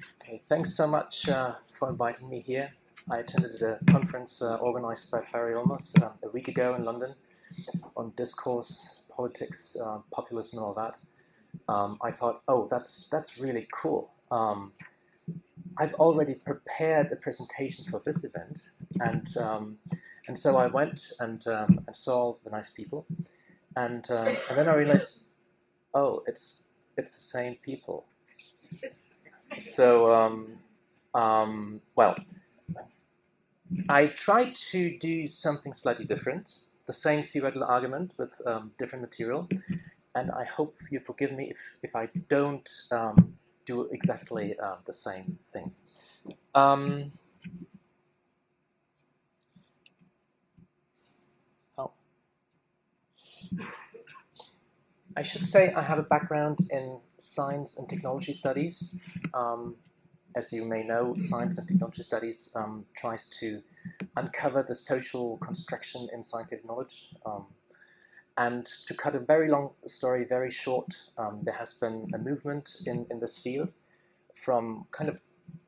Okay, thanks so much uh, for inviting me here. I attended a conference uh, organized by Farry Olmos uh, a week ago in London on discourse, politics, uh, populism, and all that. Um, I thought, oh, that's that's really cool. Um, I've already prepared a presentation for this event, and um, and so I went and um, and saw the nice people, and um, and then I realized, oh, it's it's the same people. So um, well, I tried to do something slightly different, the same theoretical argument with um, different material, and I hope you forgive me if, if I don't um, do exactly uh, the same thing. Um, oh. I should say I have a background in science and technology studies. Um, as you may know, science and technology studies um, tries to uncover the social construction in scientific knowledge. Um, and to cut a very long story very short, um, there has been a movement in, in this field from kind of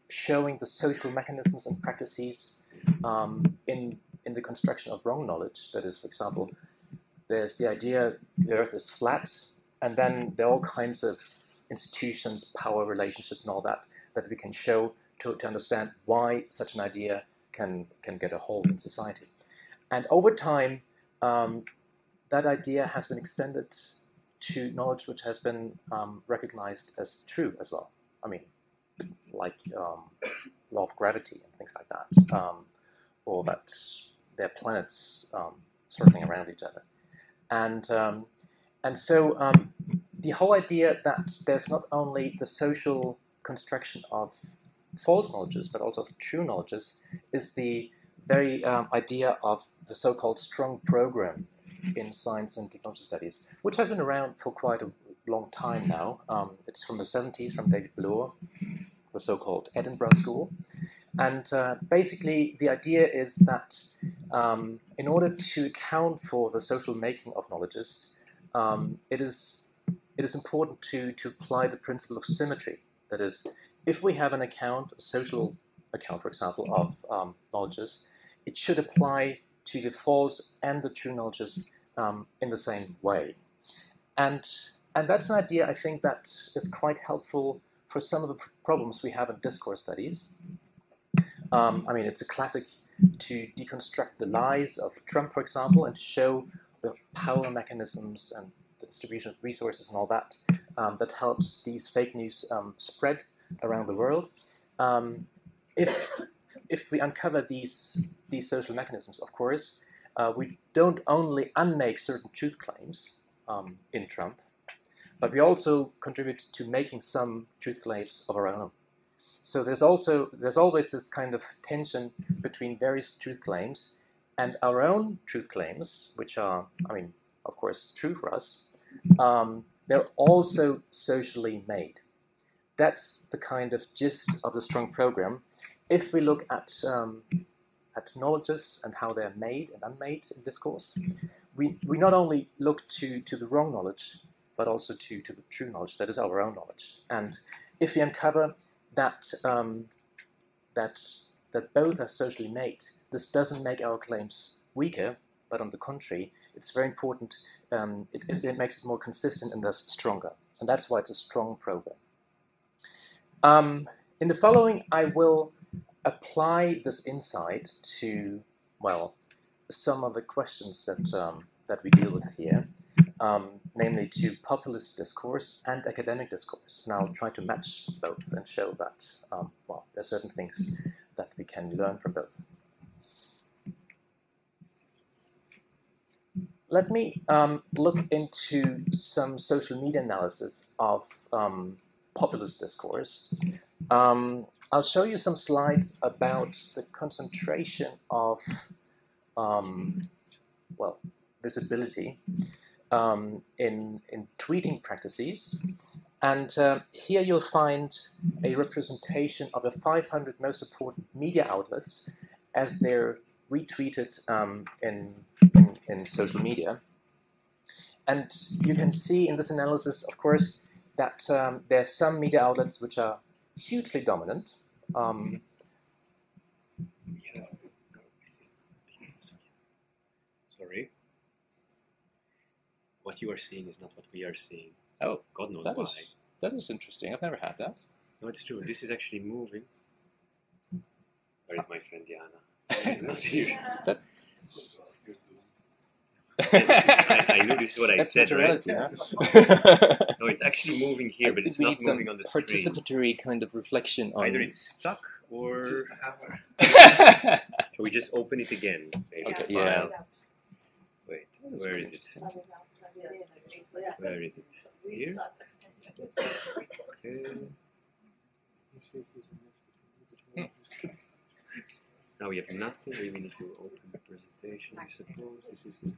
showing the social mechanisms and practices um, in, in the construction of wrong knowledge. That is, for example, there's the idea the earth is flat, and then there are all kinds of institutions, power relationships, and all that that we can show to, to understand why such an idea can, can get a hold in society. And over time, um, that idea has been extended to knowledge which has been um, recognized as true as well. I mean, like um, law of gravity and things like that, um, or that there are planets um, circling around each other. And, um, and so the whole idea that there's not only the social construction of false knowledges, but also of true knowledges, is the very um, idea of the so-called strong program in science and technology studies, which has been around for quite a long time now. Um, it's from the 70s, from David Bloor, the so-called Edinburgh School. And uh, basically, the idea is that um, in order to account for the social making of knowledges, um, it is it is important to, to apply the principle of symmetry. That is, if we have an account, a social account, for example, of um, knowledges, it should apply to the false and the true knowledges um, in the same way. And, and that's an idea I think that is quite helpful for some of the problems we have in discourse studies. Um, I mean, it's a classic to deconstruct the lies of Trump, for example, and to show the power mechanisms and the distribution of resources and all that um, that helps these fake news um, spread around the world. Um, if if we uncover these these social mechanisms, of course, uh, we don't only unmake certain truth claims um, in Trump, but we also contribute to making some truth claims of our own. So there's also there's always this kind of tension between various truth claims and our own truth claims, which are, I mean, of course, true for us. Um, they're also socially made. That's the kind of gist of the strong program. If we look at um, at knowledges and how they're made and unmade in discourse, we, we not only look to, to the wrong knowledge, but also to, to the true knowledge, that is our own knowledge. And if we uncover that, um, that, that both are socially made, this doesn't make our claims weaker, but on the contrary, it's very important um, it, it, it, makes it more consistent and thus stronger. And that's why it's a strong program. Um, in the following, I will apply this insight to, well, some of the questions that, um, that we deal with here, um, namely to populist discourse and academic discourse. I'll try to match both and show that, um, well, there are certain things that we can learn from both. let me um, look into some social media analysis of um, populist discourse. Um, I'll show you some slides about the concentration of, um, well, visibility um, in, in tweeting practices. And uh, here you'll find a representation of the 500 most important media outlets as they're retweeted um, in in social media. And you can see in this analysis, of course, that um, there are some media outlets which are hugely dominant. Um, Sorry. What you are seeing is not what we are seeing. Oh, God knows that why. is that is interesting. I've never had that. No, it's true. This is actually moving. Where is my friend Diana? He's not here. Yes, I, I knew this is what I That's said, right? materiality, huh? No, it's actually moving here, but it's not need some moving on the screen. participatory kind of reflection on. Either it's stuck or. okay, Shall we just open it again? Maybe Okay, yeah. file. Wait, where is it? Where is it? Here? Okay. Now we have nothing. We need to open the presentation, I suppose. This is it.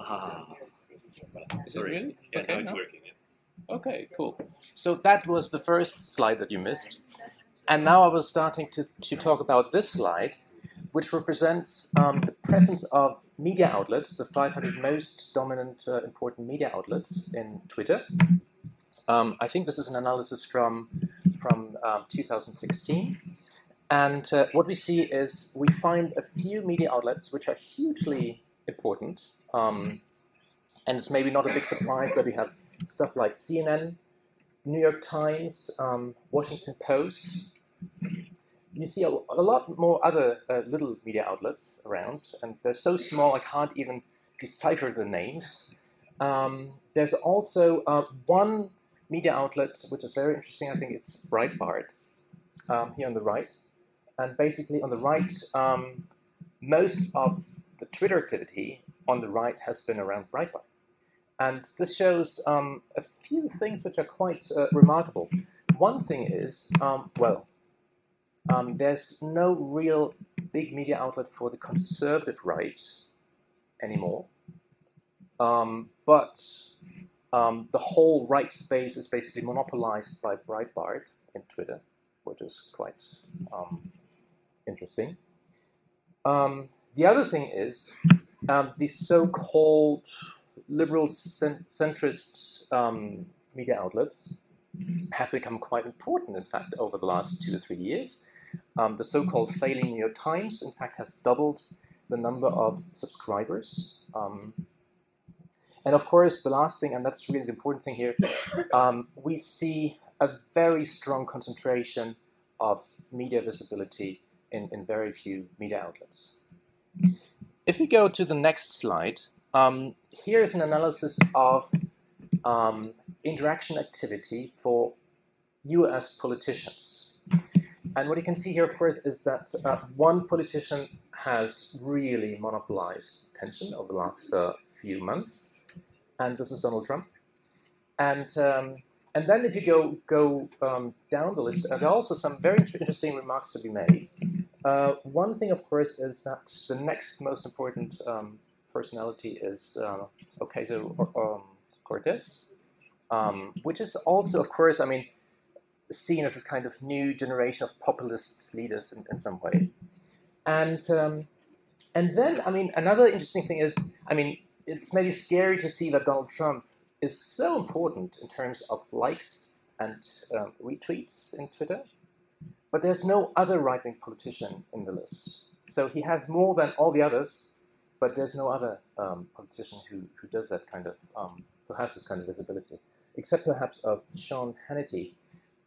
Ah, Is it really? Yeah, Okay, now it's no? working. Yeah. Okay, cool. so that was the first slide that you missed. And now I was starting to, to talk about this slide, which represents um, the presence of media outlets, the 500 most dominant uh, important media outlets in Twitter. Um, I think this is an analysis from, from um, 2016. And uh, what we see is we find a few media outlets which are hugely important. Um, and it's maybe not a big surprise that we have stuff like CNN, New York Times, um, Washington Post. You see a, a lot more other uh, little media outlets around, and they're so small I can't even decipher the names. Um, there's also uh, one media outlet which is very interesting. I think it's Breitbart um, here on the right, and basically on the right, um, most of the Twitter activity on the right has been around Breitbart. And this shows um, a few things which are quite uh, remarkable. One thing is, um, well, um, there's no real big media outlet for the conservative right anymore. Um, but um, the whole right space is basically monopolized by Breitbart and Twitter, which is quite um, interesting. Um, the other thing is um, the so-called liberal cent- centrist media outlets have become quite important, in fact, over the last two to three years. Um, the so called failing New York Times, in fact, has doubled the number of subscribers. Um, and of course, the last thing, and that's really the important thing here, um, we see a very strong concentration of media visibility in, in very few media outlets. If we go to the next slide, um, here is an analysis of um, interaction activity for US politicians. And what you can see here, of course, is that uh, one politician has really monopolized attention over the last uh, few months, and this is Donald Trump. And um, and then if you go go um, down the list, there are also some very interesting remarks to be made. Uh, one thing, of course, is that the next most important um, personality is uh, Ocasio um, Cortez, um, which is also, of course, I mean, seen as a kind of new generation of populist leaders in, in some way. And um, and then, I mean, another interesting thing is, I mean, it's maybe scary to see that Donald Trump is so important in terms of likes and um, retweets in Twitter, but there's no other right-wing politician in the list. So he has more than all the others, but there's no other um, politician who, who does that kind of, um, who has this kind of visibility, except perhaps of Sean Hannity,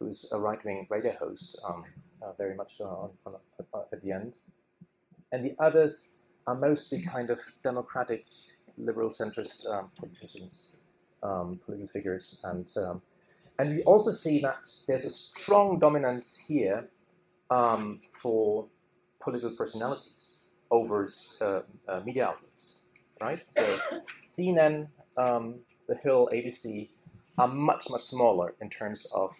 who's a right-wing radio host, um, uh, very much on, on, uh, at the end. And the others are mostly kind of democratic, liberal centrist um, politicians, um, political figures. And, um, and we also see that there's a strong dominance here um, for political personalities over uh, uh, media outlets, right? So CNN, um, The Hill, ABC are much, much smaller in terms of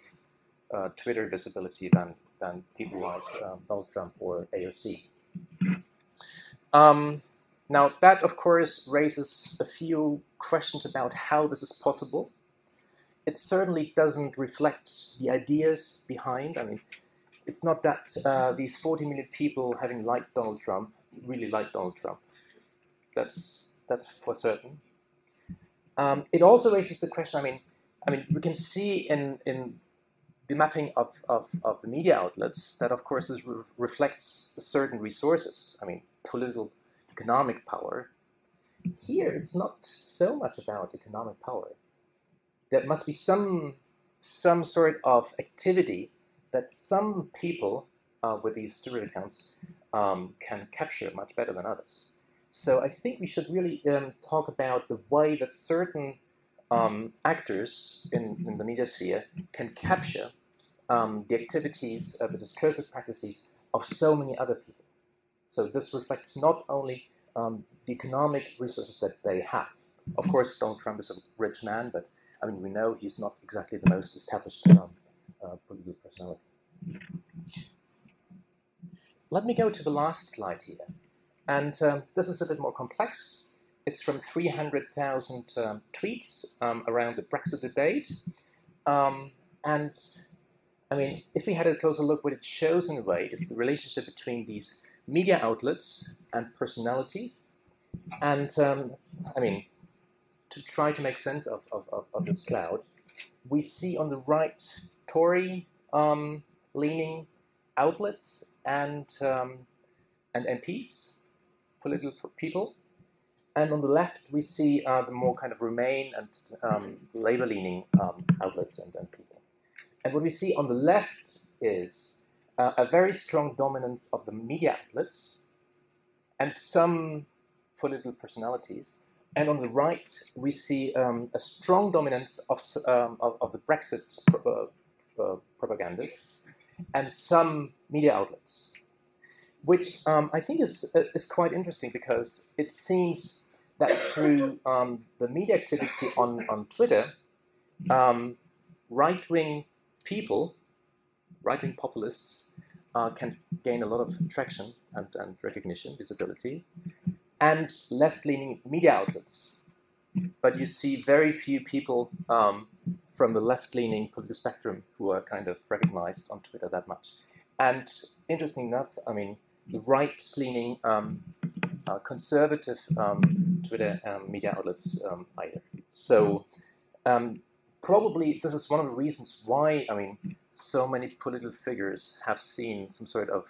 uh, Twitter visibility than, than people like um, Donald Trump or AOC. Um, now, that of course raises a few questions about how this is possible. It certainly doesn't reflect the ideas behind. I mean, it's not that uh, these 40 million people having liked Donald Trump really like Donald Trump. That's, that's for certain. Um, it also raises the question I mean, I mean, we can see in, in the mapping of, of, of the media outlets that, of course, this re- reflects certain resources. I mean, political, economic power. Here, it's not so much about economic power. There must be some, some sort of activity that some people uh, with these Twitter accounts um, can capture much better than others. So I think we should really um, talk about the way that certain um, actors in, in, the media sphere can capture um, the activities, uh, the discursive practices of so many other people. So this reflects not only um, the economic resources that they have. Of course, Donald Trump is a rich man, but I mean, we know he's not exactly the most established um, uh, political personality. Let me go to the last slide here. And um, this is a bit more complex. It's from 300,000 um, tweets um, around the Brexit debate. Um, and I mean, if we had a closer look, what it shows in a way is the relationship between these media outlets and personalities. And um, I mean, to try to make sense of, of, of, of this cloud, we see on the right Tory um, leaning outlets and um, and MPs, political people, and on the left we see uh, the more kind of Remain and um, Labour-leaning um, outlets and, and, people. And what we see on the left is uh, a very strong dominance of the media outlets and some political personalities. And on the right, we see um, a strong dominance of, um, of, of, the Brexit uh, uh, propagandists and some media outlets, which um, I think is, is quite interesting because it seems that through um, the media activity on, on Twitter, um, right wing people, right wing populists, uh, can gain a lot of traction and, and recognition, visibility, and left leaning media outlets. But you see very few people um, from the left-leaning political spectrum who are kind of recognized on Twitter that much. And interesting enough, I mean, the right-leaning um, uh, conservative um, Twitter media outlets um, either. So probably this is one of the reasons why, I mean, so many political figures have seen some sort of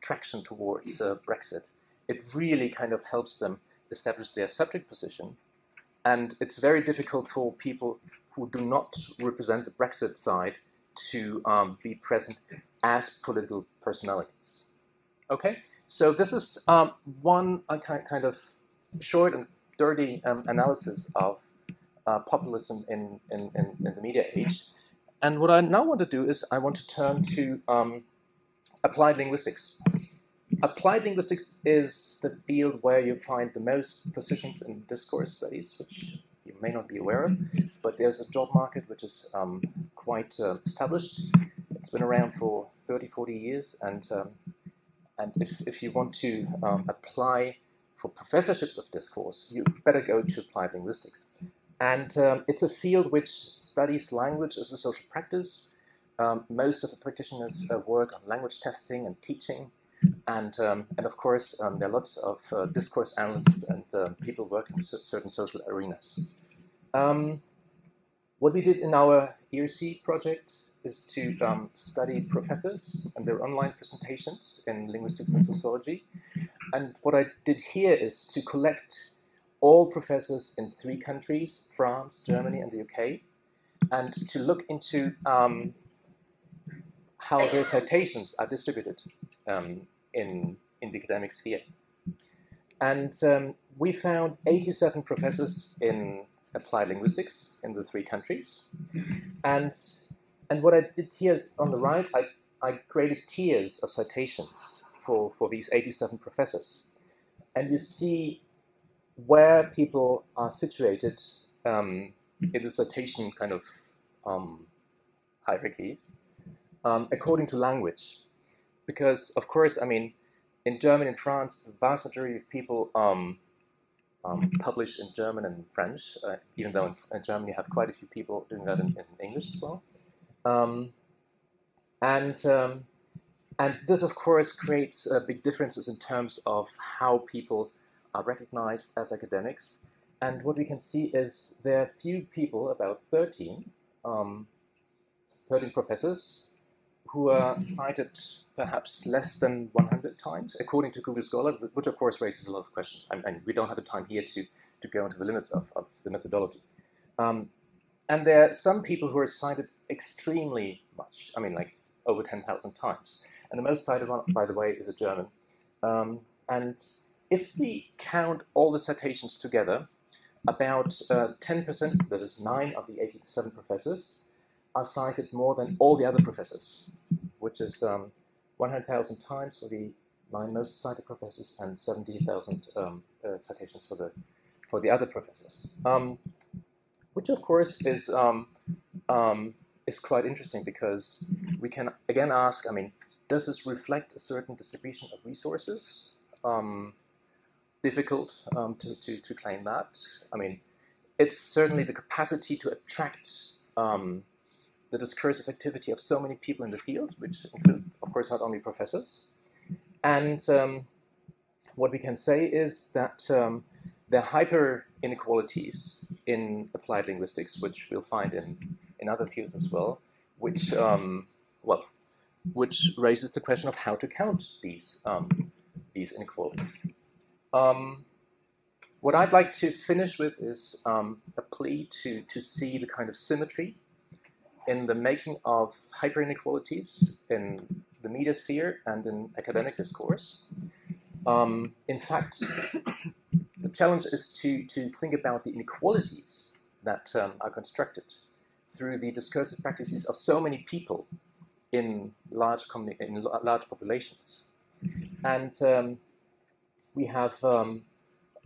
traction towards uh, Brexit. It really kind of helps them establish their subject position. And it's very difficult for people who do not represent the Brexit side to um, be present as political personalities. Okay, so this is um, one uh, kind of short and dirty um, analysis of uh, populism in, in, in, in, the media age. And what I now want to do is I want to turn to um, applied linguistics. Applied linguistics is the field where you find the most positions in discourse studies, which you may not be aware of, but there's a job market which is um, quite uh, established. It's been around for 30, 40 years, and um, and if, if you want to um, apply for professorships of discourse, you better go to applied linguistics. And um, it's a field which studies language as a social practice. Um, most of the practitioners uh, work on language testing and teaching. And, um, and of course, um, there are lots of uh, discourse analysts and uh, people working in certain social arenas. Um, what we did in our ERC project is to um, study professors and their online presentations in linguistics and sociology. And what I did here is to collect all professors in three countries France, Germany, and the UK and to look into um, how their citations are distributed um, in, in the academic sphere. And um, we found 87 professors in applied linguistics in the three countries. And, and what I did here on the right, I, I created tiers of citations for, for these 87 professors. And you see where people are situated um, in the citation kind of um, hierarchies um, according to language. Because, of course, I mean, in Germany and France, the vast majority of people um, um, publish in German and French, uh, even though in, in, Germany you have quite a few people doing that in, in English as well. Um, and um, and this, of course, creates uh, big differences in terms of how people are recognized as academics. And what we can see is there are few people, about 13, um, 13 professors who are cited perhaps less than 100 times, according to Google Scholar, which of course raises a lot of questions. And, we don't have the time here to, to go into the limits of, of the methodology. Um, and there are some people who are cited extremely much, I mean, like over 10,000 times. And the most cited one, by the way, is a German. Um, and if we count all the citations together, about uh, 10%, that is 9 of the 87 professors, are cited more than all the other professors, which is um, 100,000 times for the nine most cited professors and 70,000 um, uh, citations for the for the other professors. Um, which of course is um, um, is quite interesting because we can again ask. I mean, does this reflect a certain distribution of resources? Um, difficult to, to, to claim that. I mean, it's certainly the capacity to attract um, the discursive activity of so many people in the field, which include, of course, not only professors. And um, what we can say is that um, there hyper inequalities in applied linguistics, which we'll find in, in other fields as well, which, um, well, which raises the question of how to count these, um, these inequalities. Um, what I'd like to finish with is um, a plea to, to see the kind of symmetry in the making of hyper inequalities in the media sphere and in academic discourse. Um, in fact, the challenge is to, to think about the inequalities that um, are constructed through the discursive practices of so many people in large, in large populations. And um, we have, um,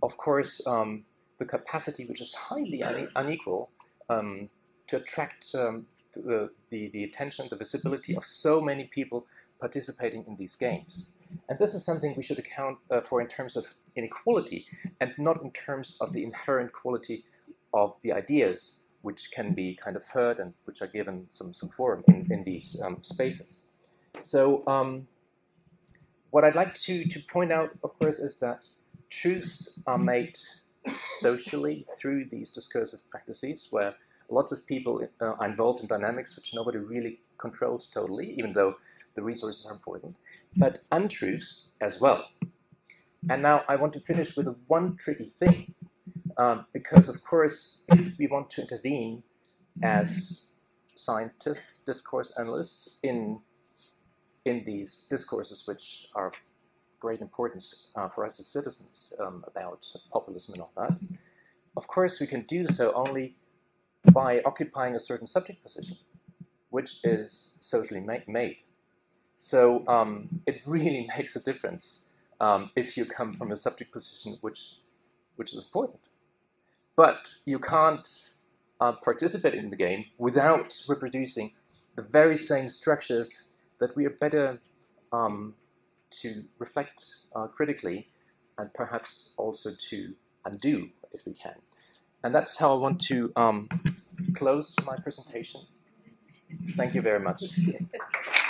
of course, um, the capacity, which is highly unequal, um, to attract um, the, the, the attention, the visibility of so many people participating in these games. And this is something we should account uh, for in terms of inequality and not in terms of the inherent quality of the ideas which can be kind of heard and which are given some, some forum in, in these um, spaces. So um, what I'd like to, to point out, of course, is that truths are made socially through these discursive practices where lots of people uh, are involved in dynamics which nobody really controls totally, even though the resources are important, but untruths as well. And now I want to finish with one tricky thing, um, because of course, if we want to intervene as scientists, discourse analysts in in these discourses, which are of great importance uh, for us as citizens um, about populism and all that, of course, we can do so only by occupying a certain subject position, which is socially ma made. So um, it really makes a difference um, if you come from a subject position which, which is important. But you can't uh, participate in the game without reproducing the very same structures that we are better um, to reflect uh, critically and perhaps also to undo if we can. And that's how I want to um, close my presentation. Thank you very much.